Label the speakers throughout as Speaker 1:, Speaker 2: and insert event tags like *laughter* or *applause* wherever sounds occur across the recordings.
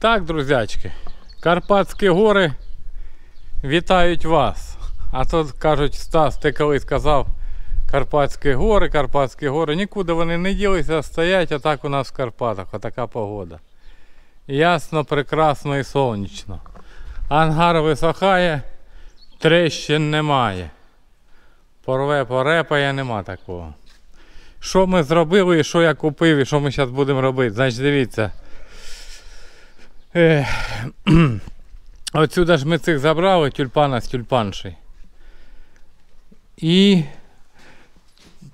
Speaker 1: Так, друзячки, Карпатські гори вітають вас. А то кажуть, Стас, ти колись казав Карпатські гори, Карпатські гори. Нікуди вони не ділися, стоять отак у нас в Карпатах. Отака погода. Ясно, прекрасно і сонячно. Ангар висохає, трещин немає. Порве, порепає, нема такого. Що ми зробили і що я купив, і що ми зараз будемо робити? Значить, дивіться. *clears throat* Отсюда ж ми цих забрали тюльпана з тюльпанші. І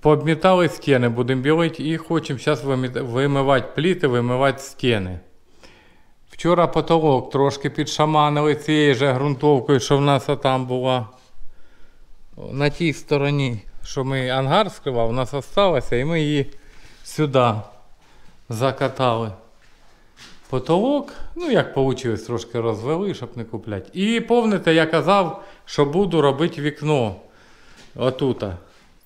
Speaker 1: пообмітали стіни, будемо білити і хочемо зараз вимивати пліти, вимивати стіни. Вчора потолок трошки підшаманили цією же ґрунтовкою, що в нас там була. На тій стороні, що ми ангар скривав, у нас залишилося, і ми її сюди закатали. Потолок, ну як вийшло, трошки розвели, щоб не купляти. І помните, я казав, що буду робити вікно. Отута.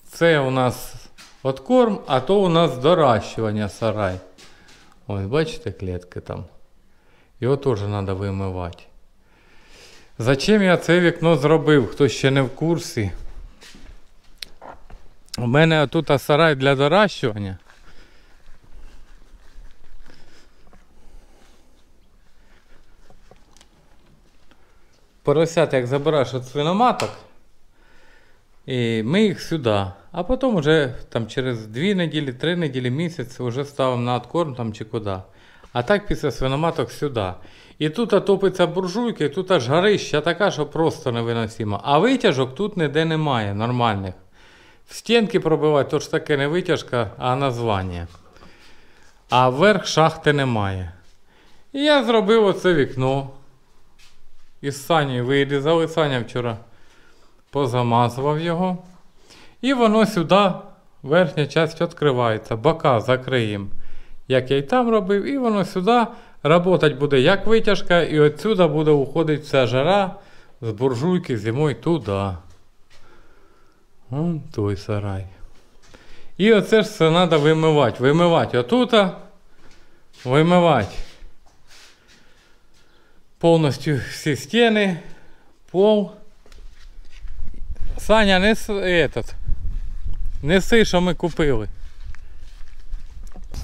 Speaker 1: Це у нас откорм, а то у нас доращування сарай. Ось, бачите, клітки там. Його теж треба вимивати. Зачем я це вікно зробив? Хто ще не в курсі? У мене тут сарай для доращування. Поросят, як забираєш від свиноматок, і ми їх сюди. А потім вже там через 2 неділі, 3 неділі, місяць вже ставимо на откорм там чи куди. А так після свиноматок сюди. І тут топиться буржуйка, і тут аж горища така, що просто невиносимо. А витяжок тут ніде немає нормальних. В стінки пробивати, то ж таке не витяжка, а названня. А вверх шахти немає. І я зробив оце вікно. Із Сані вирізали. Саня вчора позамазував його. І воно сюди, верхня частина відкривається. Бока закриємо. Як я і там робив, і воно сюди працювати буде як витяжка, і отсюди буде уходити вся жара з буржуйки зимою туди. Вон той сарай. І оце ж все треба вимивати. Вимивати отут, вимивати повністю всі стіни, пол. Саня, неси, этот, неси, що ми купили.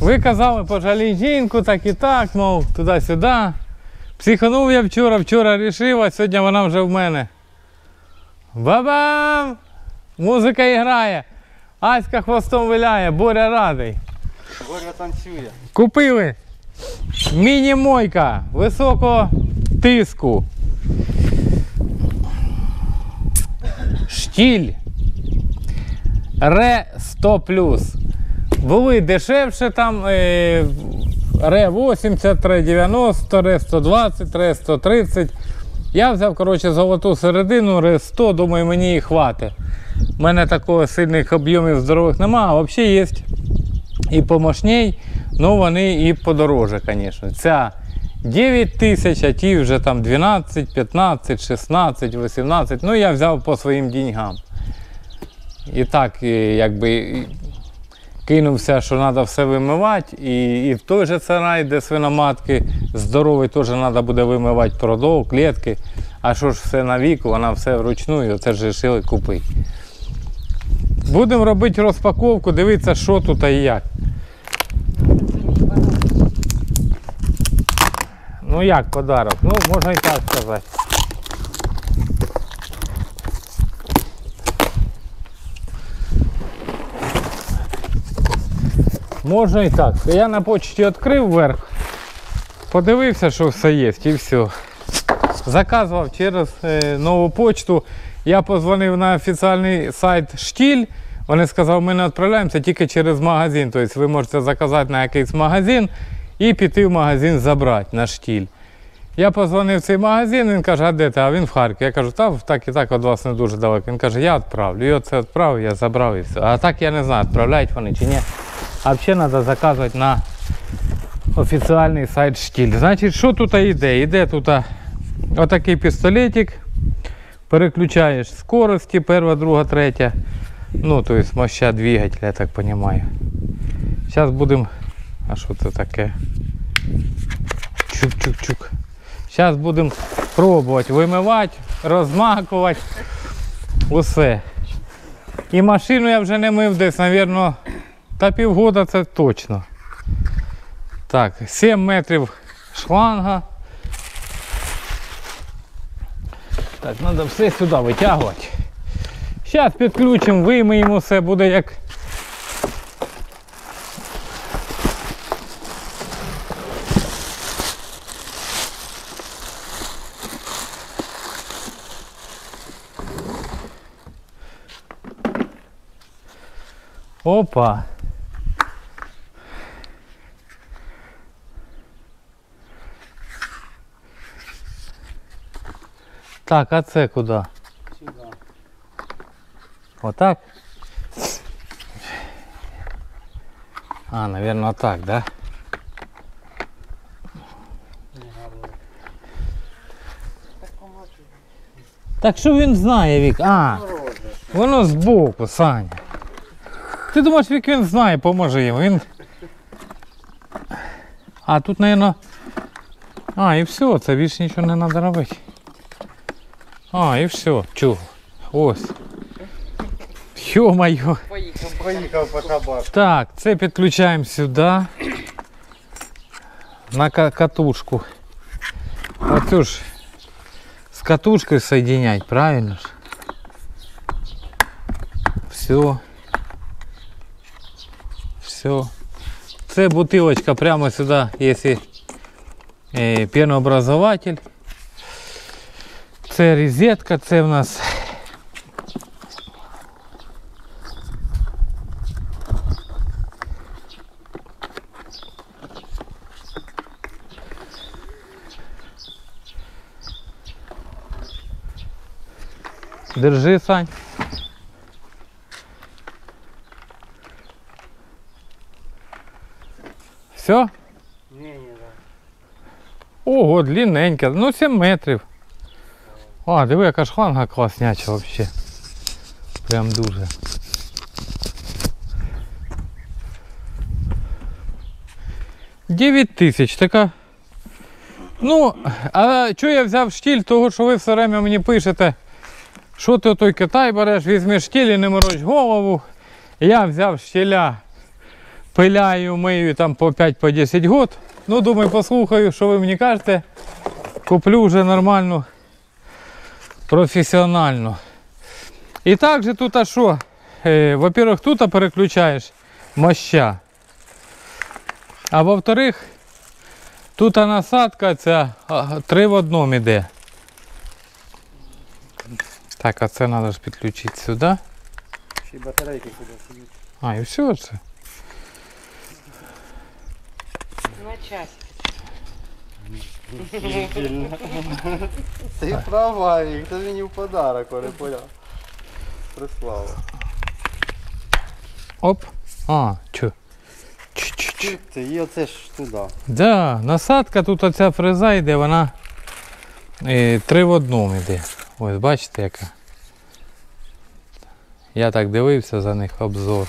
Speaker 1: Ви казали, пожалій жінку, так і так, мов, туди-сюди. Психанув я вчора, вчора рішив, а сьогодні вона вже в мене. Ба-бам! Музика грає. Аська хвостом виляє, Боря радий.
Speaker 2: Боря танцює.
Speaker 1: Купили міні-мойка високого тиску. Штіль. Ре 100 Були дешевше там е, Ре 80, Ре 90, Ре 120, Ре 130. Я взяв коротше, золоту середину, Ре 100, думаю, мені її хватить. У мене такого сильних об'ємів здорових немає, а взагалі є і помощній, ну вони і подороже, звісно. Ця 9 тисяч, а ті вже там 12, 15, 16, 18. Ну я взяв по своїм деньгам. І так, якби кинувся, що треба все вимивати. І і в той же сарай, де свиноматки здоровий, теж треба буде вимивати продов, клітки. А що ж все на віку, вона все вручну, і оце ж вирішили купити. Будемо робити розпаковку, дивитися, що тут і як. Ну як подарок? Ну, можна і так сказати. Можна і так. Я на почті відкрив вверх, подивився, що все є і все. Заказував через е, нову почту. Я позвонив на офіційний сайт Штіль. Вони сказали, ми не відправляємося тільки через магазин. Тобто ви можете заказати на якийсь магазин і піти в магазин забрати на штіль. Я позвонив в цей магазин, він каже, а де ти? А він в Харкові. Я кажу, та так і так від вас не дуже далеко. Він каже, я відправлю. І оце відправив, я забрав і все. А так я не знаю, відправляють вони чи ні. А взагалі треба заказувати на офіційний сайт штіль. Значить, що тут йде? Йде тут отакий пістолетик. Переключаєш скорості, перша, друга, третя. Ну, то есть моща двигателя, я так понимаю. Сейчас будем... А що це таке? Чук-чук-чук. Зараз будемо пробувати вимивати, розмакувати. Усе. І машину я вже не мив десь, мабуть, та півгода це точно. Так, 7 метрів шланга. Так, треба все сюди витягувати. Зараз підключимо, вимиємо все, буде як. Опа. Так, а це куди?
Speaker 2: Сюди.
Speaker 1: Отак? А, наверное, так, да? Так що він знає, Вік? А, воно збоку, Саня. Ти думаєш, Вік він знає, поможи йому. Він... А тут, наверное... А, і все, це більше нічого не треба робити. А, і все, чув. Ось. Ё-моё.
Speaker 2: Поїхав по шабаш.
Speaker 1: Так, це підключаємо сюди. На катушку. Оцю ж з катушкою соединять, правильно ж? Все. Все. Це бутилочка прямо сюди, якщо е, пенообразователь. Це розетка, це в нас Держи, Сань. Все?
Speaker 2: Ні, ні, да.
Speaker 1: Ого, длинненька. Ну 7 метрів. А, диви, яка шланга класняча взагалі. Прям дуже. Дев'ять тисяч, така. Ну, а чого я взяв штіль? Того, що ви все время мені пишете, що ти той Китай береш, візьми штіль і не мороч голову. Я взяв штіля, пиляю, мию там по 5-10 год. Ну, думаю, послухаю, що ви мені кажете. Куплю вже нормальну, професіональну. І також тут а що? Е, во-первых, тут переключаєш моща. А во-вторых, тут насадка ця а, три в одному іде. Так, а це треба ж підключити сюди.
Speaker 2: Ще й батарейки сюди сидять.
Speaker 1: А, і все це.
Speaker 3: На час. *laughs*
Speaker 2: Ти права, Вік, це мені в подарок, Ореполя. Прислала.
Speaker 1: Оп. А, чо? Чу-чу-чу.
Speaker 2: Це і оце ж туди.
Speaker 1: Да, насадка тут оця фреза йде, вона е, три в одному йде. Ось бачите яка. Я так дивився за них обзор.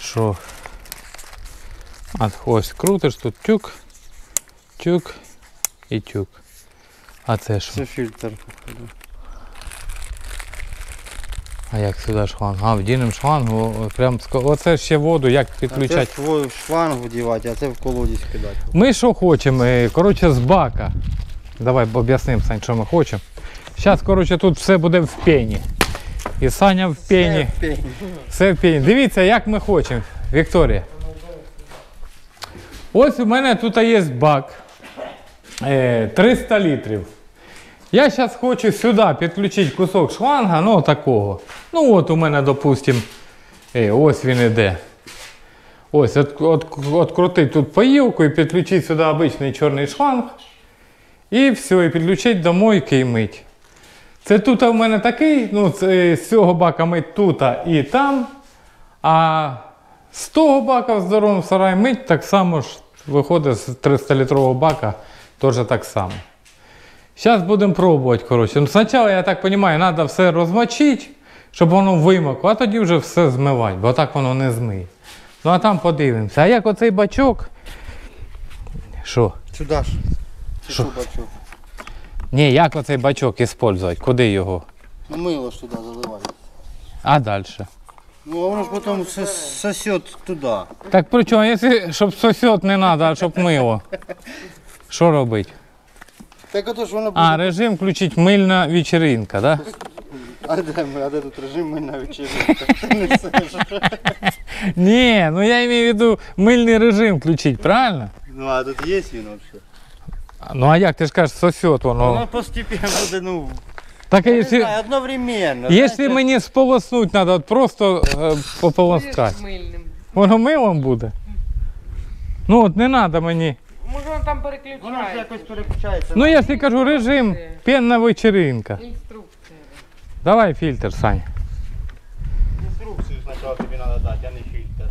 Speaker 1: Що. А, ось крутиш тут тюк, тюк і тюк. А це що?
Speaker 2: Це фільтр. походу.
Speaker 1: А як сюди шланг? А, вдінемо шлангу, прям оце ще воду, як
Speaker 2: А це
Speaker 1: підключати.
Speaker 2: ж твою шлангу дівати, а це в колодязь кидати.
Speaker 1: Ми що хочемо? е, Коротше, з бака. Давай об'яснимо, Сань, що ми хочемо. Зараз, коротше, тут все буде в пені. І Саня в пені. Все в пені. Дивіться, як ми хочемо, Вікторія. Ось у мене тут є бак. е, 300 літрів. Я зараз хочу сюди підключити кусок шланга, ну такого. Ну от у мене, допустим, е, ось він іде. Ось, от, от, тут поїлку і підключити сюди обичний чорний шланг. І все, і підключити до мойки і мить. Це тут у мене такий, ну це, з цього бака мить тут і там. А з того бака в здоровому сараї мить так само ж виходить з 300-літрового бака теж так само. Зараз будемо пробувати. коротше. Ну, спочатку, я так розумію, треба все розмочити, щоб воно вимокло, а тоді вже все змивати, бо так воно не змиє. Ну а там подивимося. А як оцей бачок, Що?
Speaker 2: Сюди ж.
Speaker 1: Що?
Speaker 2: бачок?
Speaker 1: Ні, як оцей бачок використовувати? Куди його?
Speaker 2: Ну мило ж туди заливають.
Speaker 1: А далі?
Speaker 2: Ну а воно ж потім сос- сосет туди.
Speaker 1: Так при чому, якщо щоб сосет не треба, а щоб мило. Що робити?
Speaker 2: Так ото ж воно буде.
Speaker 1: А, режим включить мильна вечеринка, да?
Speaker 2: А де, ми, а де тут режим ми на вечірку?
Speaker 1: Ні, ну я маю в виду мильний режим включить, правильно?
Speaker 2: Ну а тут є він взагалі?
Speaker 1: Ну а як ти ж кажеш, сосет воно.
Speaker 2: Воно постепенно буде, ну,
Speaker 1: Так а
Speaker 2: я не
Speaker 1: якщо,
Speaker 2: знаю, одновременно.
Speaker 1: якщо
Speaker 2: знаєте.
Speaker 1: мені сполоснуть треба, от просто е, пополоскати.
Speaker 3: Мильним.
Speaker 1: Воно милом буде. Ну от не треба мені.
Speaker 3: Може він там
Speaker 2: Воно ж якось переключається.
Speaker 1: Ну я ж кажу, режим пенна вечеринка.
Speaker 3: Інструкція.
Speaker 1: Давай фільтр, Сань.
Speaker 2: Інструкцію спочатку тобі треба дати, а не фільтр.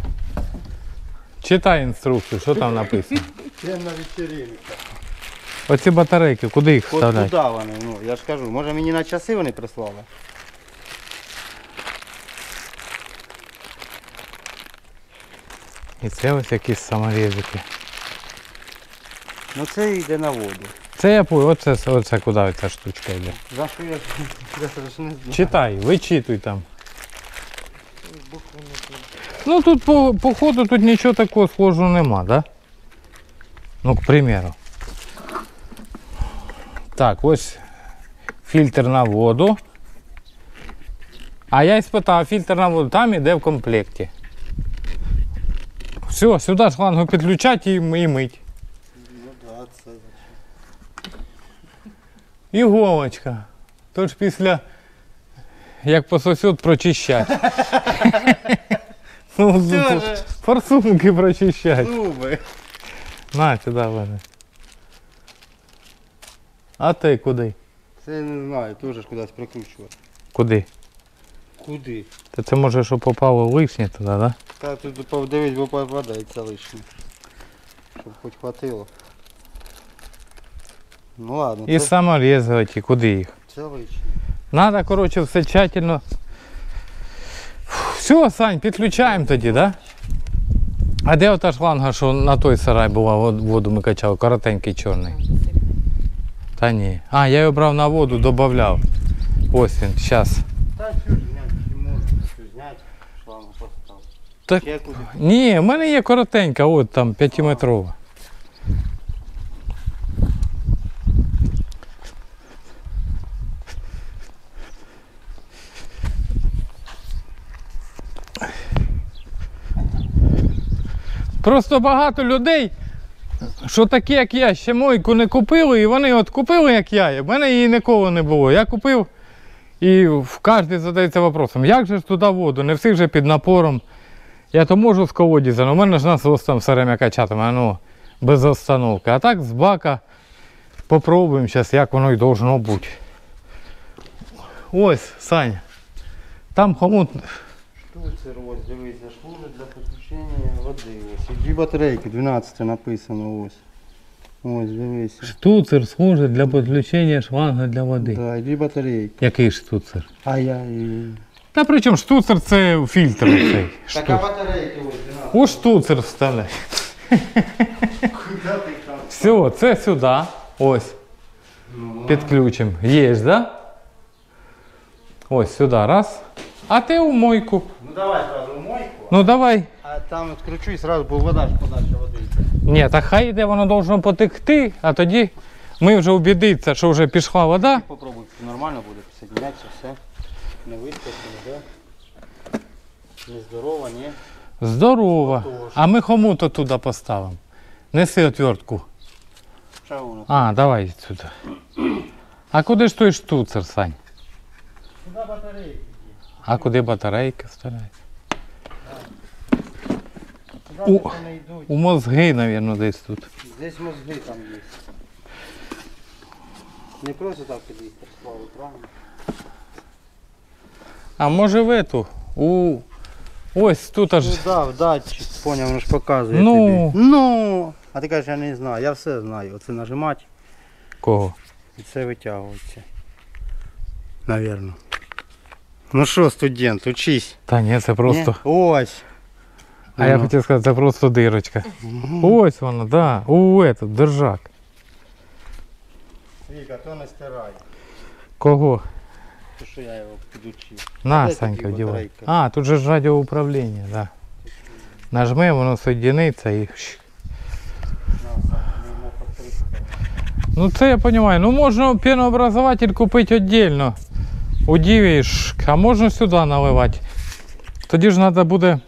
Speaker 1: Читай інструкцію, що там написано.
Speaker 2: Пенна вечеринка.
Speaker 1: Оці батарейки, куди їх
Speaker 2: От
Speaker 1: вставляти?
Speaker 2: куди вони? Ну, я ж кажу, може мені на часи вони прислали?
Speaker 1: І це ось якісь саморізики.
Speaker 2: Ну це йде на воду.
Speaker 1: Це я пою, оце, оце куди ця штучка йде.
Speaker 2: За що я, *laughs* я ж не знаю.
Speaker 1: Читай, вичитуй там. Ну тут по, по ходу тут нічого такого схожого нема, да? Ну, к примеру. Так, ось фільтр на воду. А я й спитав, фільтр на воду там іде в комплекті. Все, сюди шлангу підключати і, і мить.
Speaker 2: Ну да, це
Speaker 1: Іголочка. Тож після як пососет прочищати. *laughs* Ну. Форсунки прочищати.
Speaker 2: зуби.
Speaker 1: На, сюди мене. А ти куди?
Speaker 2: Це я не знаю, теж кудись прикручувати.
Speaker 1: Куди?
Speaker 2: Куди?
Speaker 1: Та це може, що попало лишнє туди, так? Да?
Speaker 2: Та тут подивись, бо попадається лишнє. Щоб хоч хватило. Ну ладно,
Speaker 1: І
Speaker 2: це,
Speaker 1: саморізувати, куди їх.
Speaker 2: це лишнє.
Speaker 1: Надо, коротше, все тщательно. Все, Сань, підключаємо тоді, да? А де ота шланга, що на той сарай була, воду ми качали, коротенький чорний? Та ні. А, я його брав на воду, додавав. Ось він, зараз.
Speaker 2: Та що ж зняти, чи можна що зняти, шлангу поставити.
Speaker 1: Так, ні, в мене є коротенька, от там, п'ятиметрова. Просто багато людей, що такі, як я, ще мойку не купили, і вони от купили, як я. В мене її ніколи не було. Я купив і кожен задається вопросом, як же ж туди воду? Не всіх же під напором. Я то можу з колодязя, але в мене ж насос там все время качатиме, ну, без остановки. А так з бака попробуємо зараз, як воно і должно бути. Ось, Саня. Там хомут.
Speaker 2: Штуцер, ось, дивися, служить для підключення води. Ось. І дві батарейки, 12 написано ось. Ось, дивися.
Speaker 1: Штуцер служить для підключення шланга для води.
Speaker 2: Да, і дві батарейки.
Speaker 1: Який штуцер?
Speaker 2: А я і...
Speaker 1: Та при чому штуцер це фільтр цей.
Speaker 2: Так, а батарейки ось, 12.
Speaker 1: У штуцер вставляй.
Speaker 2: Куди ти там?
Speaker 1: Все, це сюди. Ось.
Speaker 2: Ну,
Speaker 1: Підключимо. Є, да? Ось сюди. Раз. А ти у мойку.
Speaker 2: Ну давай сразу в мойку.
Speaker 1: Ну давай.
Speaker 2: А там відключу і сразу, бо вода ж подальше води йде.
Speaker 1: Ні, та хай йде, воно должно потекти, а тоді ми вже убідиться, що вже пішла вода.
Speaker 2: Попробуй, нормально буде підсоединятися, все. Не вискочить, ніде. Нездорово, ні.
Speaker 1: Здорово. А ми хомуто туди поставимо. Неси отвертку.
Speaker 2: Що воно?
Speaker 1: А, давай сюди. А куди ж той штуцер, Сань?
Speaker 2: Сюди батарейки.
Speaker 1: А куди батарейки стоять? У. У мозги, мабуть, десь тут.
Speaker 2: Здесь мозги там є. Не просто так під'їхати, славу, правильно?
Speaker 1: А може в эту? У... Ось тут аж.
Speaker 2: Ну да, в датчик, поняв, воно ж показує
Speaker 1: Ну.
Speaker 2: тобі. Ну. А ти кажеш, я не знаю, я все знаю. Оце нажимати
Speaker 1: Кого?
Speaker 2: і це витягується. Навірно. Ну що, студент, учись.
Speaker 1: Та ні, це просто.
Speaker 2: Ні? Ось.
Speaker 1: А я
Speaker 2: Ага.
Speaker 1: хотів сказати, це просто дирочка. Ось вона, да. У, этот, держак.
Speaker 2: Віка, то не стирай.
Speaker 1: Кого?
Speaker 2: То що я його підучив.
Speaker 1: На,
Speaker 2: Де
Speaker 1: Санька,
Speaker 2: такі
Speaker 1: вдівай.
Speaker 2: батарейки?
Speaker 1: А, тут же ж радіоуправління, да. Нажми, воно соєдиниться і. щ.
Speaker 2: На, Сань, ми йому по 300.
Speaker 1: Ну це я розумію. Ну можна пенообразователь купити віддільно. У Діві а можна сюди наливати. Тоді ж треба буде.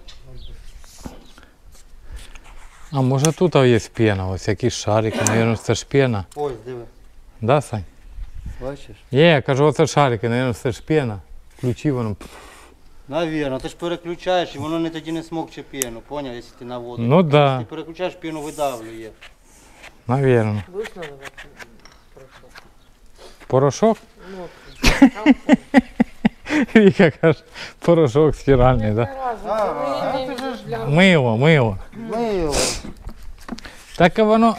Speaker 1: А може тут є пена, ось якісь шарики, мабуть, це ж пена.
Speaker 2: Ось, диви.
Speaker 1: Да, Сань?
Speaker 2: Бачиш?
Speaker 1: Є, я кажу, оце шарики, мабуть, це ж пена. Ключі воно.
Speaker 2: Навірно, ти ж переключаєш і воно не тоді не смокче пену, поняв, якщо ти на воду.
Speaker 1: Ну да,
Speaker 2: Ти переключаєш, пену видавлює.
Speaker 1: навірно.
Speaker 3: Будешь наливать? Порошок?
Speaker 1: Порошок?
Speaker 3: Ну, *laughs*
Speaker 1: Віка каже, порошок стиральний,
Speaker 2: а
Speaker 3: Для...
Speaker 1: Мило, мило.
Speaker 2: Мило.
Speaker 1: Так і воно.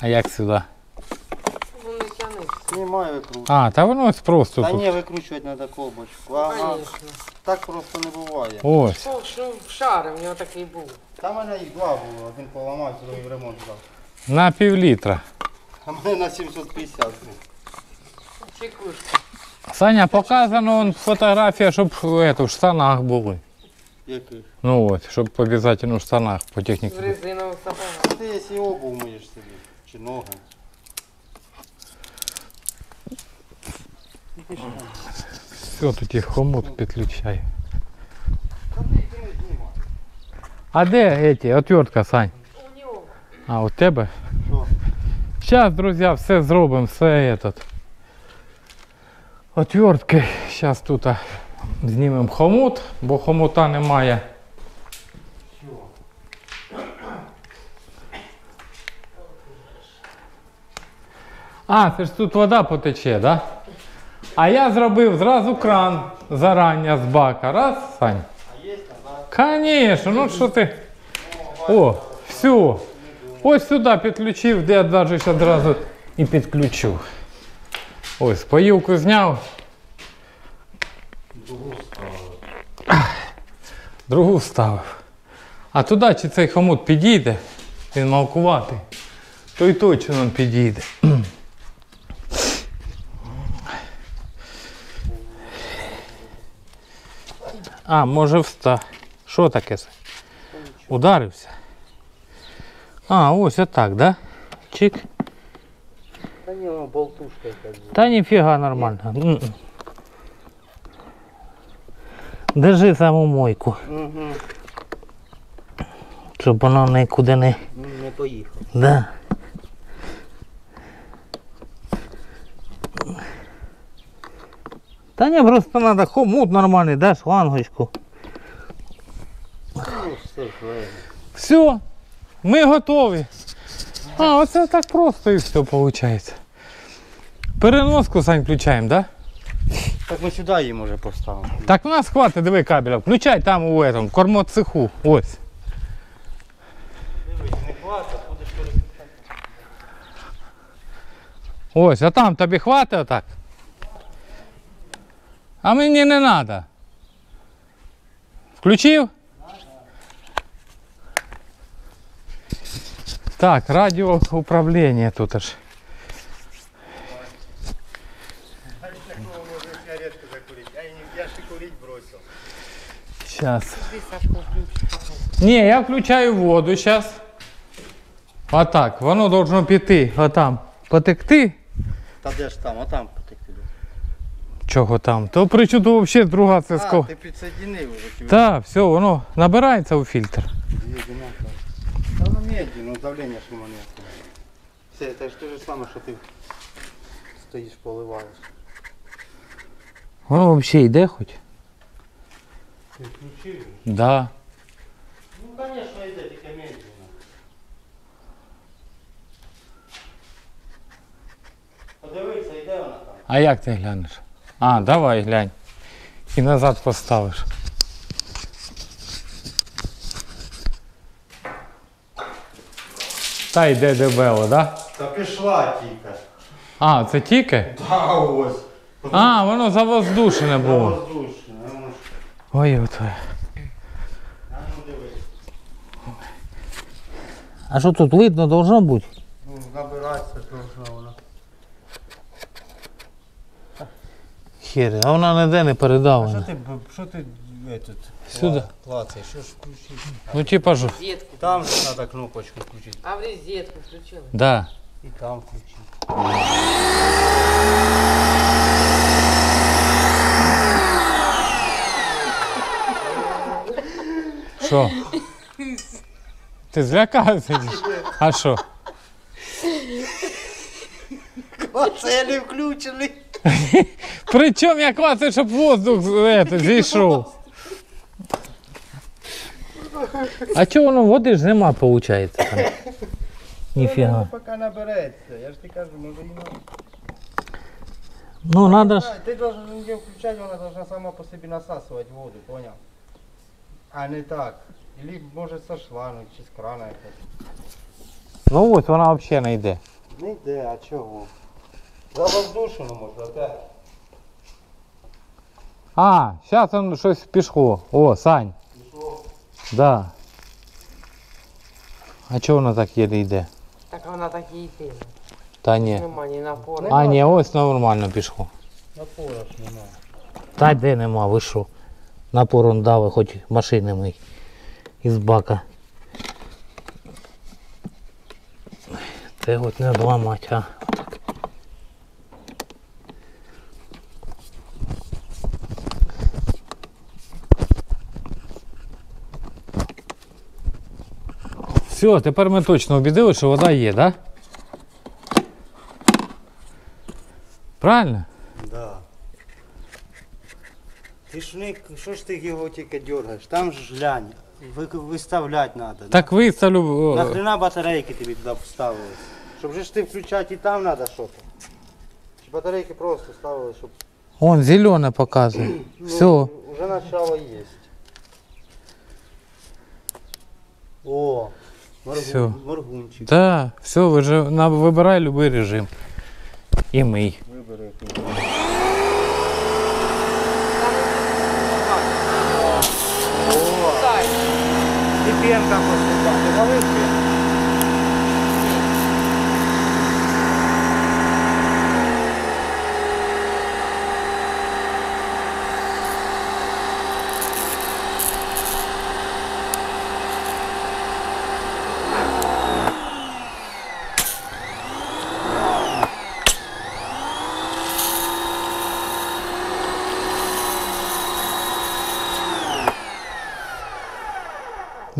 Speaker 1: А як сюди?
Speaker 2: Знімай, викручуй.
Speaker 1: А, та воно ось просто
Speaker 2: Та
Speaker 1: тут.
Speaker 2: ні, викручувати треба колбочку. Ага.
Speaker 3: Конечно.
Speaker 2: Так просто не буває.
Speaker 1: Ось.
Speaker 3: Що, що в шари, у нього такий був.
Speaker 2: Там у мене їх два було, один поламався, другий в ремонт дав.
Speaker 1: На пів літра.
Speaker 2: А в мене на 750 був.
Speaker 3: Чекушка.
Speaker 1: Саня, показано он, фотографія, щоб это, в штанах були.
Speaker 2: Яких?
Speaker 1: Ну от, щоб обов'язково в штанах по
Speaker 3: В
Speaker 1: техніці.
Speaker 3: резинових сапогах.
Speaker 2: Ти якщо обув миєш собі, чи ноги.
Speaker 1: Все, тут їх хомут підключай.
Speaker 2: Та ти їх не знімай.
Speaker 1: А де эти, отвертка, Сань?
Speaker 3: У нього.
Speaker 1: А, у тебе?
Speaker 2: Що?
Speaker 1: Зараз, друзі, все зробимо, все этот. Отвертки. Зараз тут знімемо хомут, бо хомута немає. А, це ж тут вода потече, так? Да? А я зробив зразу кран зарання з бака. Раз, Сань.
Speaker 2: А є там?
Speaker 1: Конечно, ну що ти. О, все. Ось сюди підключив, де я навіть одразу і підключу. Ось, поїлку зняв. Другу вставив. А туди чи цей хомут підійде, він малкуватий, то й точно він підійде. А, може вста. Що таке? це? Ударився. А, ось отак, да? Чик.
Speaker 2: Та ні, воно болтушка якась. була.
Speaker 1: Та ніфіга нормально. М-м. Держи саму мойку,
Speaker 2: Угу.
Speaker 1: щоб воно нікуди не.
Speaker 2: Не поїхав.
Speaker 1: Да. Та ні, просто треба хомут нормальний, да, шлангочку.
Speaker 2: Ну, все.
Speaker 1: Все, ми готові. А, оце так просто і все виходить. Переноску Сань включаємо, так? Да?
Speaker 2: Так ми сюди її може поставимо.
Speaker 1: Так у нас хватить, диви кабеля. Включай там у этом, кормоцеху. Ось.
Speaker 2: Дивись, не хватить, будеш переключати.
Speaker 1: Ось, а там тобі хватить отак. А мені не треба. Включив? Так, радіоуправління тут аж.
Speaker 2: Сигаретку закурити. Я, я ж і курити бросив.
Speaker 1: Сейчас. Ні, я включаю воду зараз. Отак, воно должно піти. Отам. Потекти.
Speaker 2: Та де ж там, а там потекти.
Speaker 1: Чого там? То причуду взагалі друга
Speaker 2: А,
Speaker 1: циско.
Speaker 2: ти підсоединив вже.
Speaker 1: Так, все, воно набирається у фільтр.
Speaker 2: Та воно медленно, давлення ж нема ніякого. Все, це ж те ж саме, що ти стоїш поливаєш.
Speaker 1: Воно взагалі йде хоч?
Speaker 2: Ти включив?
Speaker 1: Да.
Speaker 2: Ну, звісно, йде, тільки медленно. Подивися, йде вона там.
Speaker 1: А як ти глянеш? А, давай глянь. І назад поставиш. Та йде дебело, да?
Speaker 2: Та пішла тільки.
Speaker 1: А, це тільки?
Speaker 2: Та ось.
Speaker 1: А, воно завоздушене було.
Speaker 2: Ж.
Speaker 1: Ой, от.
Speaker 2: А
Speaker 1: що тут видно должно бути?
Speaker 2: Ну, забиратися должно вона.
Speaker 1: Хер, а вона ніде не
Speaker 2: передала. Що ти, що ти этот,
Speaker 1: Сюди?
Speaker 2: клацаєш? Що ж включити?
Speaker 1: Ну типа ж.
Speaker 2: Там же треба кнопочку включити.
Speaker 3: А в розетку включила.
Speaker 1: Да.
Speaker 2: І там включити.
Speaker 1: Що? Ти злякався? А що?
Speaker 2: Оце не включений.
Speaker 1: Причому я клацаю, щоб воздух это, зійшов. А чого воно води ж нема, виходить? Там? Ніфіга.
Speaker 2: Поки набереться. Я ж ти кажу, може і на...
Speaker 1: Ну, надо ж.
Speaker 2: А, Ти должен її включати, вона должна сама по собі насасувати воду, поняв? А не так. Или може со шлангу, чи з крана якось.
Speaker 1: Ну ось вона взагалі не йде.
Speaker 2: Не йде, а чого? За воздушину може, опять.
Speaker 1: А, зараз он щось пішло. О, Сань.
Speaker 2: Пішло.
Speaker 1: Да. А чого воно так єле йде?
Speaker 3: Так вона так і йде.
Speaker 1: Та ні.
Speaker 3: Нема ні напору.
Speaker 1: А, ні, ось нормально пішло.
Speaker 2: Напора ж нема.
Speaker 1: Та де нема, ви що? Напором дави, хоч машини мий. Із бака. Це от не зламать, а. Все, тепер ми точно убідили, що вода є, так? Да? Правильно?
Speaker 2: Ти ж не, що ж ти його тільки дергаєш? Там ж глянь, ви, виставляти треба.
Speaker 1: Так виставлю.
Speaker 2: Нахрена батарейки тобі туди вставили? Щоб же ж ти включати і там треба щось. Чи батарейки просто ставили, щоб...
Speaker 1: Он зеленое показывает. *clears throat*
Speaker 2: Ну,
Speaker 1: Все.
Speaker 2: Уже начало є. О, моргун,
Speaker 1: Всё.
Speaker 2: моргунчик.
Speaker 1: Да, все, вже на, вибирай любой режим. І мий.
Speaker 2: Вибери який. klientom på Sydbanketorget.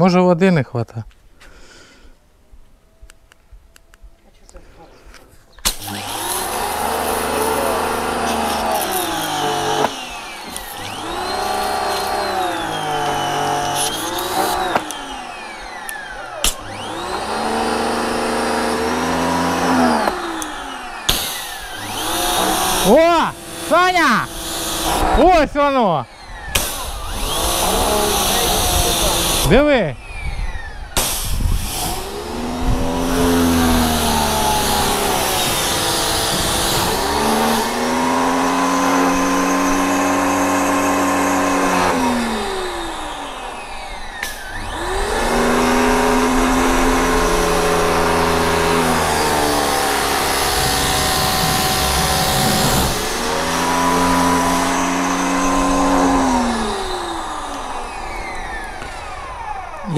Speaker 1: Може води не хватає.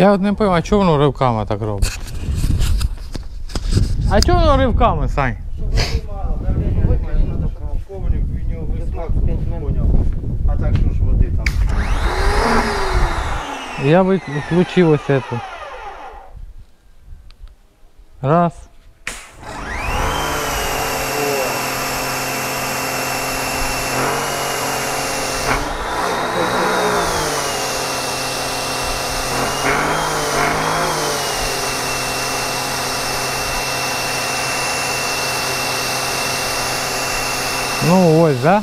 Speaker 1: Я от не пойму, а чого воно ривками так робить? А чого воно ривками, Сань?
Speaker 2: Коврик, в нього висмак, поняв. А так що ж води там?
Speaker 1: Я бы включил ось эту. Раз. Ну ось, да?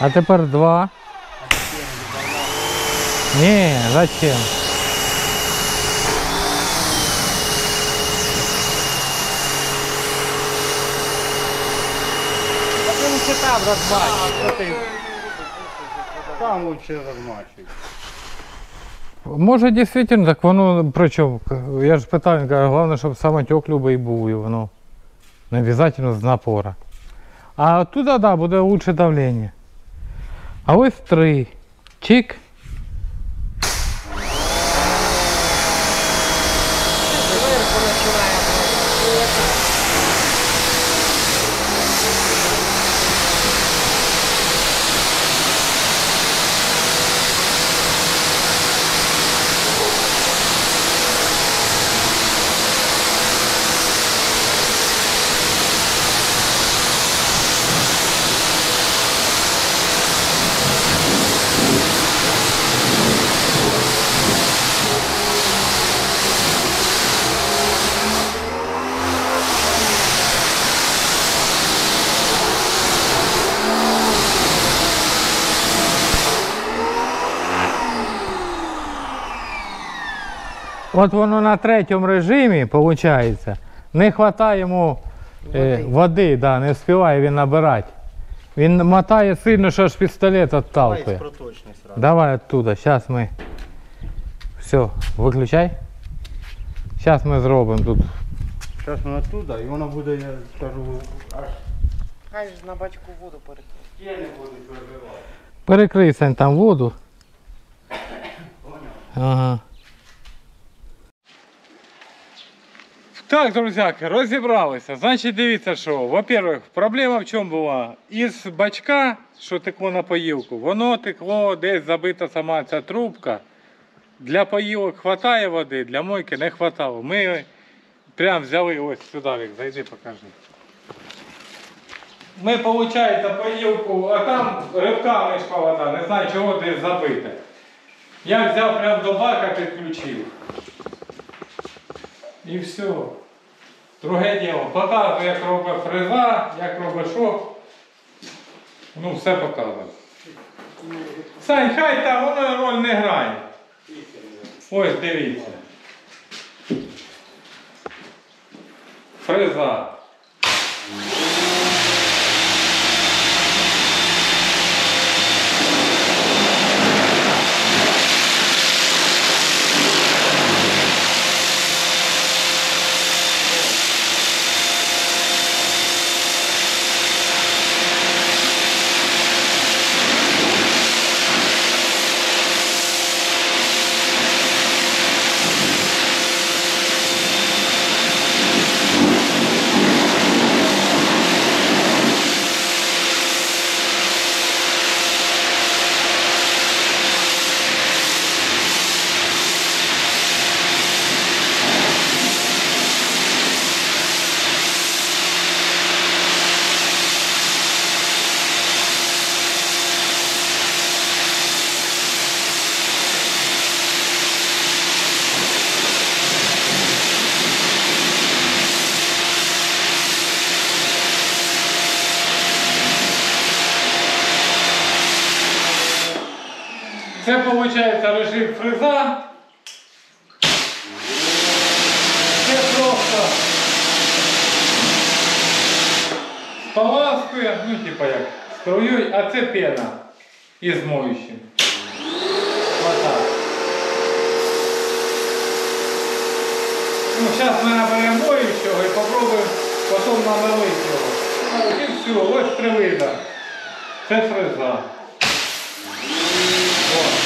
Speaker 1: А тепер два. Ні, зачем?
Speaker 2: Ти лучше там розбавиш, Там лучше розмачують.
Speaker 1: Може, дійсно, так воно причому. Я ж питаю, він каже, головне, щоб самотек любий був і воно не обов'язково з напора. А туди, да, буде лучше давлення. А ось три. Чик. От воно на третьому режимі, виходить, не вистачає йому е,
Speaker 3: Води.
Speaker 1: да, не встигає він набирати. Він мотає сильно, що аж пістолет
Speaker 2: Давай.
Speaker 1: Давай оттуда, зараз ми. Все, виключай. Зараз ми зробимо тут.
Speaker 2: Зараз ми оттуда, і воно буде, я скажу, аж
Speaker 3: Хай ж на бачку воду перекрив.
Speaker 2: стіни будуть вибивати.
Speaker 1: Перекрий Сань, там воду. Ага. Так, друзяки, розібралися. Значить, дивіться, що, во-первых, проблема в чому була? Із бачка, що текло на поїлку, воно текло десь забита сама ця трубка. Для поїлок хватає води, для мойки не хватало. Ми прям взяли ось сюди, Вік, зайди, покажи. Ми, виходить, поїлку, а там рибками йшла вода, не знаю чого десь забите. Я взяв прям до бака, підключив. І все. Друге діло. показує, як робить фреза, як робить що. Ну, все показує. Сань, хай там, воно роль не грає. Ось дивіться. Фреза. режим фреза. Це просто споласкує, ну типа як струюй, а це пена із моющим. Отак. Ну, зараз ми наберемо моющого і попробуємо потім намилити його. Ну, і все, ось три вида. Це фреза. О.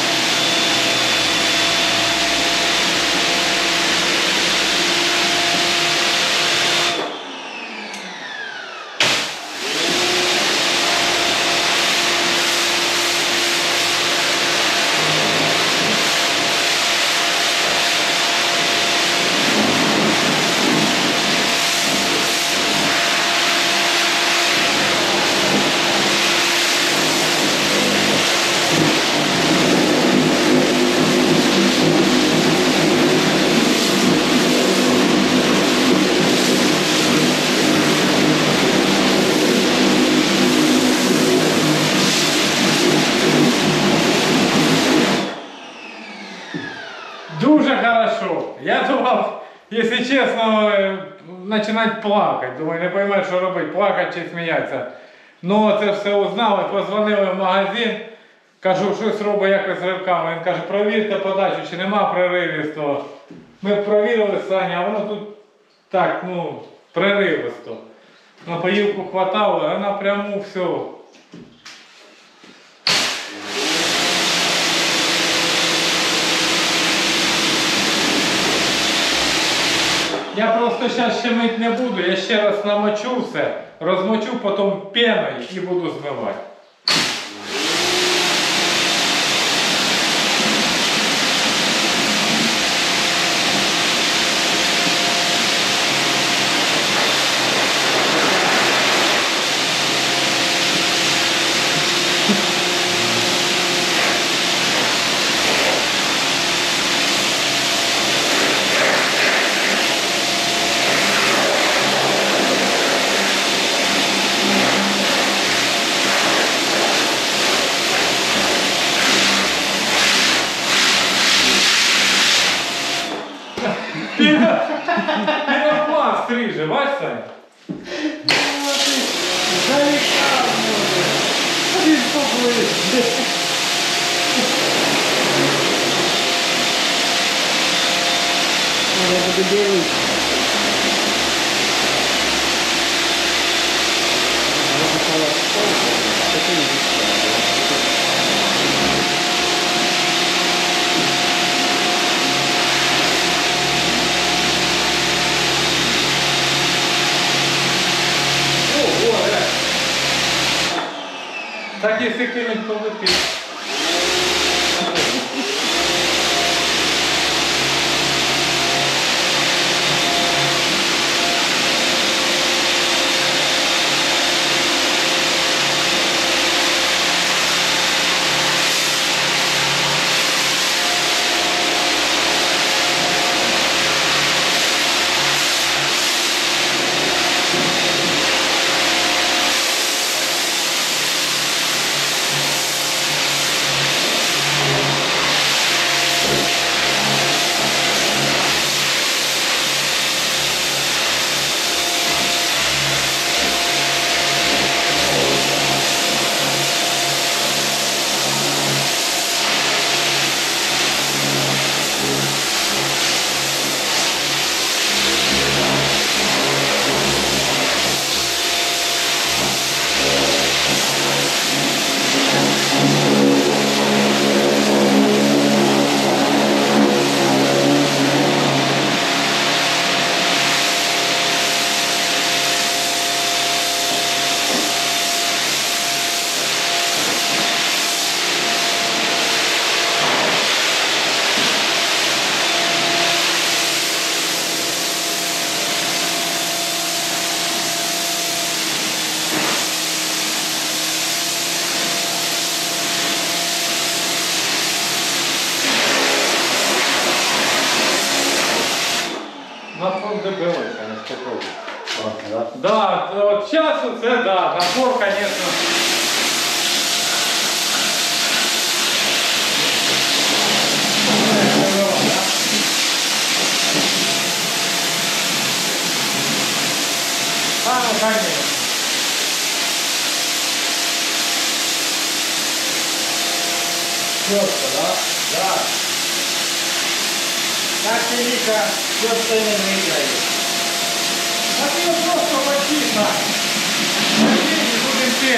Speaker 1: Думав, якщо чесно, е, плакати. Думаю, не поймеш, що робити, плакати чи сміятися. Ну, це все узнали, позвонили в магазин. Кажу, щось робить якось з ривками. Він каже, провірте подачу, чи нема проривістого. Ми провірили Саня, а воно тут так, ну, проривисто. На поїлку хватало, а напряму все. Я просто зараз ще мить не буду, я ще раз намочу все, розмочу, потім пеною і буду змивати. Пінопласт стриже, бачиш, Так якщо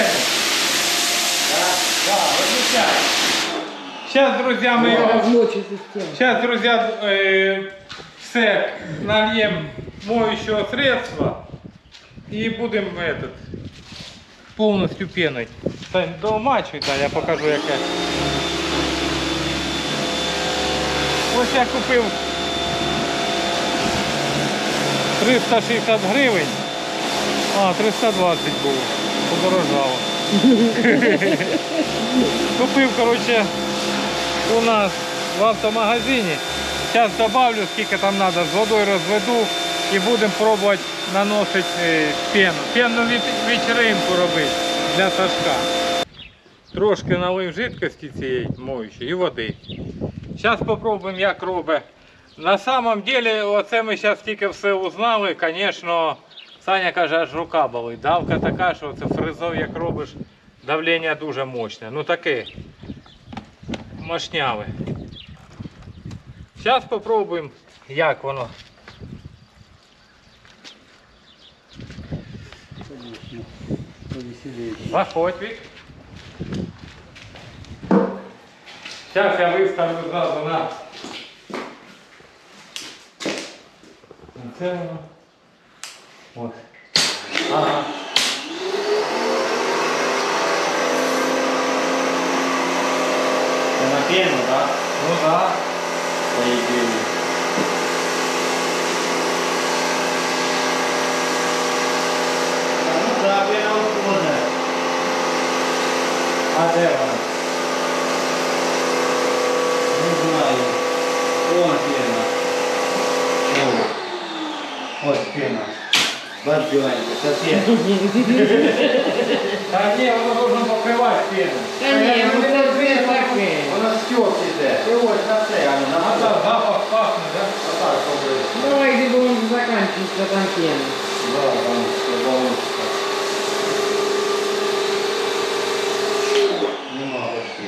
Speaker 1: будем петь.
Speaker 3: Да, да, виключай.
Speaker 1: Сейчас, друзья, мы его...
Speaker 3: Розмочи систему.
Speaker 1: Сейчас, друзья, э, все нальем моющего средства и будем этот полностью пенать. Сань, домачуй, да, я покажу яке. Ось я купив 360 гривень. А, 320 було. Подорожало. Купив, короче, у нас в автомагазині. Зараз добавлю, скільки там треба, з водою розведу і будемо пробувати наносити е, пену. Пенну вечеринку робити для сашка. Трошки налив жидкості цієї моючої і води. Зараз спробуємо, як робить. На самом деле, оце ми зараз тільки все узнали. Звісно, Саня каже, аж рука болить. Давка така, що це фрезов, як робиш, давлення дуже мощне. Ну таке. мощняве. Зараз спробуємо, як воно. Заходь, Вік. Зараз я виставлю зразу на Це воно. Ось. Ага.
Speaker 2: Це на пену, так?
Speaker 1: Ну так.
Speaker 2: По ідеї. Ну так, пена уходить. А де вона? Не знаю. Вон пена. О. Ось пена. Бадьонька, совсем.
Speaker 1: Та ні, воно должно покривати пену.
Speaker 3: Та ні, ну це вже таке.
Speaker 2: Вона стьок іде. Ти ось на це, а не на
Speaker 1: А
Speaker 2: це.
Speaker 1: так запах пахне, так?
Speaker 2: Отак побрити.
Speaker 3: Давай, где он заканчивается там пена.
Speaker 2: Да, там все волосся. Нема почти.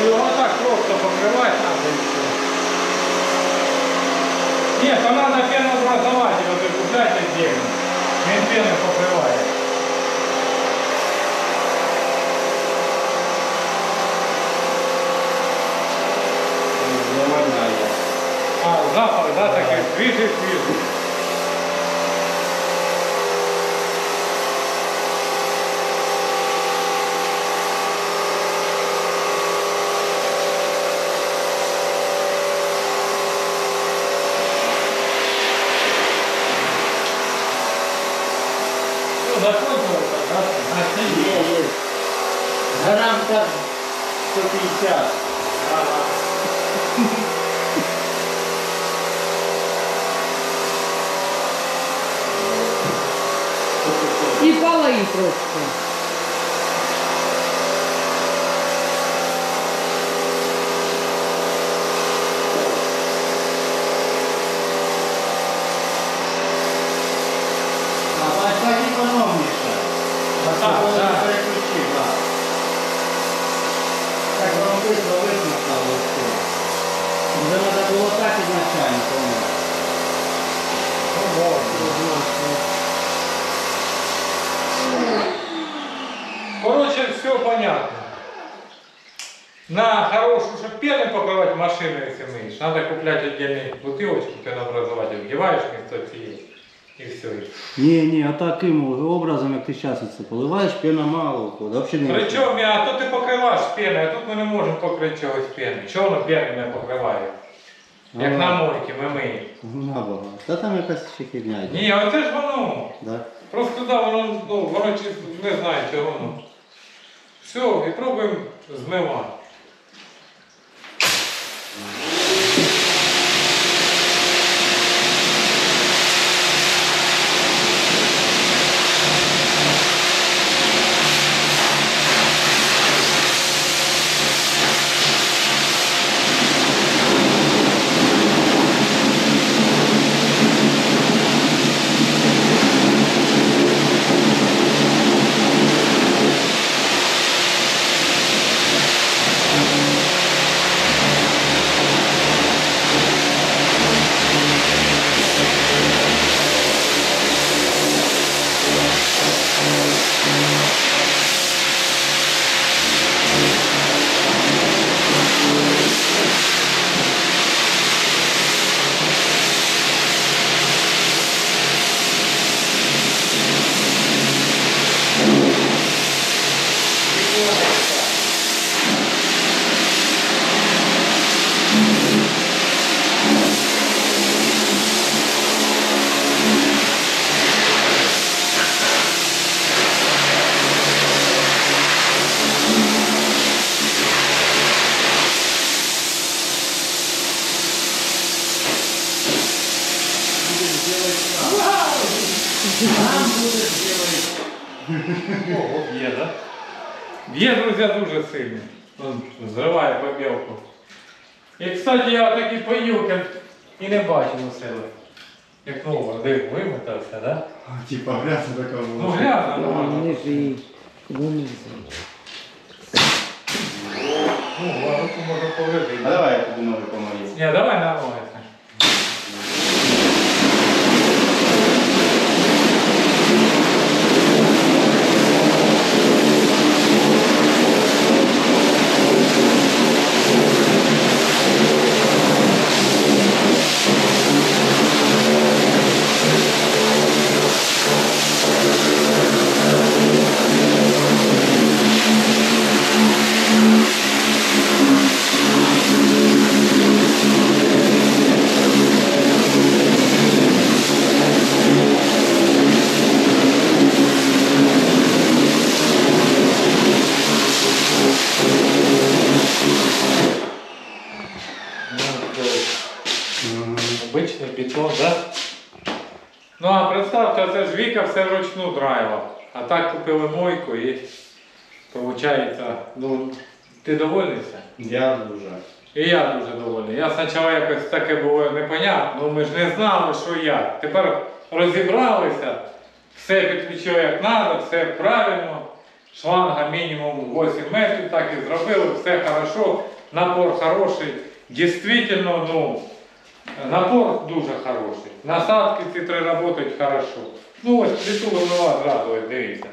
Speaker 1: Ну його так просто покривати треба і все. Ні, то треба пенообразователь, от ви купляйте отдельно. Він пену покриває.
Speaker 2: Не воняє.
Speaker 1: А, запах, да, такий свіжий, свіжий. Ну, закончилось, да? А, це
Speaker 2: Є,
Speaker 1: є.
Speaker 2: є. Так 150.
Speaker 1: Ага.
Speaker 3: И полы просто.
Speaker 2: А так так економніше.
Speaker 1: А так,
Speaker 2: Воно
Speaker 1: так.
Speaker 2: переключив, так. Так воно швидко висмоктало все. Вже треба було так ізначально, по-моєму.
Speaker 1: Ну, можна. Короче, все понятно. На хорошую, чтобы пены покрывать машину, если мыешь, надо куплять отдельные бутылочки, пенообразователь, вдеваешь вместо цієї і все.
Speaker 4: Ні, ні, а таким образом, як ти зараз це поливаєш, пена мало виходить. Взагалі не
Speaker 1: Причому, а то ти покриваєш пеною, а тут ми не можемо покрити чогось пени. Чого воно пени не покриває? Як
Speaker 4: Ага.
Speaker 1: на мойці ми миємо.
Speaker 4: Ну, Набагато. Та там якась ще херня йде.
Speaker 1: Ні, оце ж воно.
Speaker 4: Да?
Speaker 1: Просто туди воно, ну, воно чи не знаю чого воно. Все, і пробуємо змивати. Ого, б'є, да? Б'є, друзі, дуже сильно. Он зриває побілку. І, кстати, я такі поїлки і не бачив у себе. Як нова, де вимотався, да?
Speaker 4: Типа грязно така
Speaker 1: Ну грязно,
Speaker 3: Он
Speaker 1: нормально.
Speaker 3: лежит. Вон лежит.
Speaker 1: Ну, руку можна повредити.
Speaker 2: А давай я тобі ноги помою.
Speaker 1: Ні, давай на ноги. Обичний да? Ну а представте, це ж Віка все вручну драйва. А так купили мойку і виходить, ну, ти довольнийся?
Speaker 2: Я дуже.
Speaker 1: І я дуже довольний. Я спочатку якось таке було непонятно, ну ми ж не знали, що як. Тепер розібралися, все підключили як треба, все правильно. Шланга мінімум 8 метрів, так і зробили, все хорошо, напор хороший. Дійсно, ну, напор дуже хороший. Насадки ці три працюють хорошо. Ну ось літу вимила зразу, дивіться.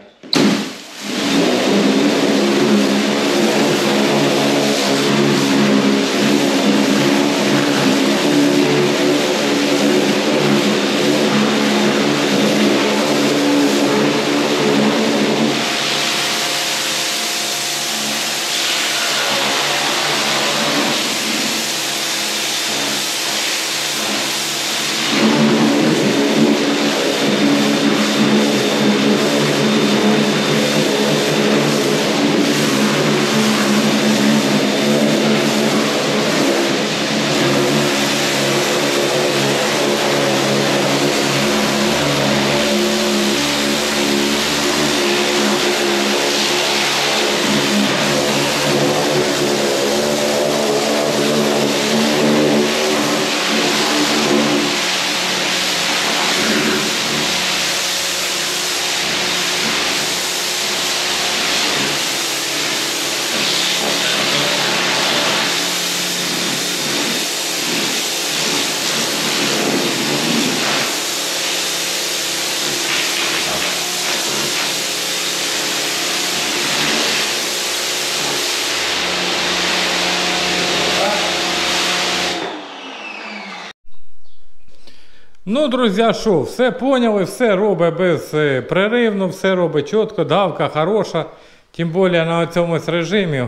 Speaker 1: Ну, друзі, що, все поняли, все робить безпреривно, все робить чітко, давка хороша. Тим більше на цьому режимі.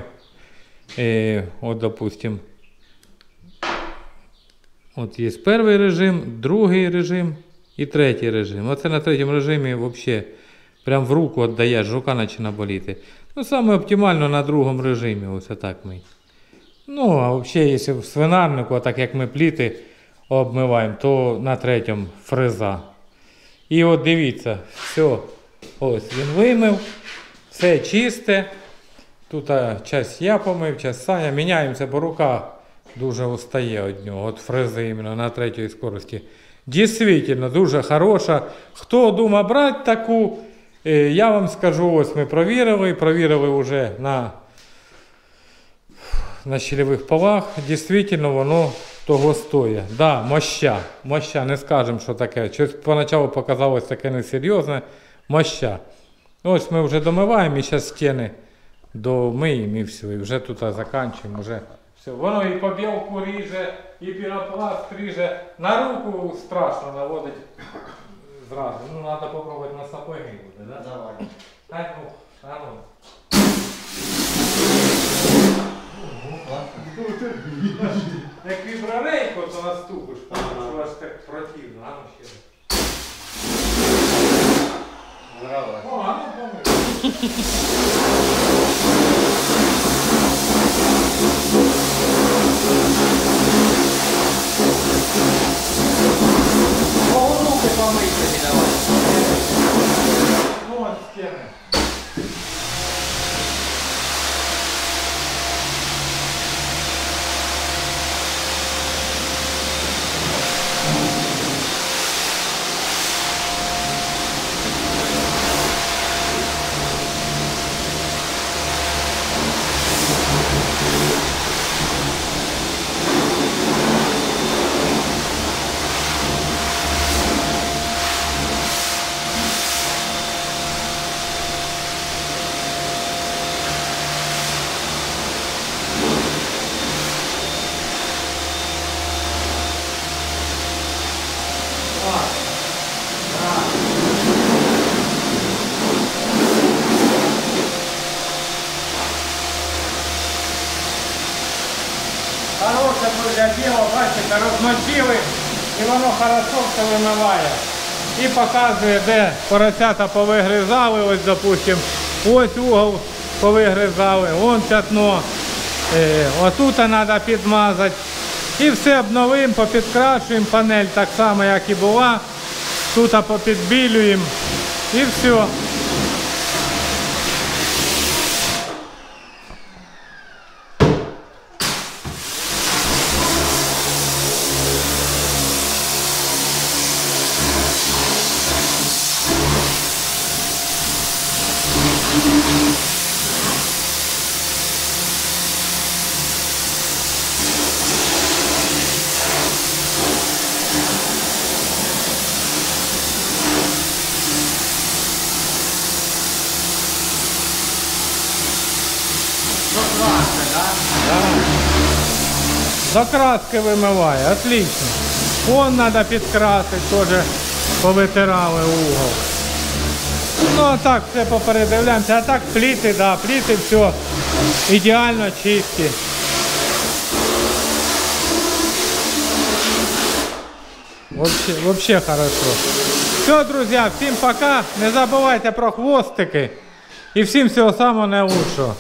Speaker 1: Е, от, допустим. От є перший режим, другий режим і третій режим. Оце на третьому режимі взагалі прям в руку віддаєш, рука починає боліти. Ну, саме оптимально на другому режимі, ось так ми. Ну, а взагалі, якщо в свинарнику, так як ми пліти обмиваємо, то на третьому фреза. І от дивіться, все, ось він вимив, все чисте. Тут час я помив, час Саня. Міняємося, бо рука дуже устає від нього, от фрези іменно на третій скорості. Дійсно, дуже хороша. Хто думає брати таку, е, я вам скажу, ось ми провірили, провірили вже на на щелевих полах, дійсно воно того стоїть. Да, моща, моща, не скажемо, що таке. Щось поначалу показалось таке несерйозне. Моща. Ось ми вже домиваємо і зараз стіни домиємо і все. І вже тут закінчуємо. Вже все. Воно і побілку ріже, і пінопласт ріже. На руку страшно наводить зразу. Ну, треба спробувати на сапоги буде, да?
Speaker 2: Давай.
Speaker 1: Ай, ну, а ну. Як вібрарейко, то наступиш, що аж так противно, а ну ще. раз. О, а ну помий.
Speaker 3: О, руки помий собі давай.
Speaker 1: Ну, от стіни. Вимиває. І показує, де поросята повигризали, ось, допустим, ось угол повигризали, вон п'ятно. Е, отут треба підмазати. І все обновимо, попідкрашуємо панель так само, як і була. Тут попідбілюємо і все. Закраски вимиває, отлично. Вон треба підкрасити, теж повитирали угол. Ну а так все попередивляємося. А так пліти, да, пліти все ідеально чисті. Вообще, хорошо. Все, друзья, всем пока. Не забывайте про хвостики. И всем всего самого наилучшего.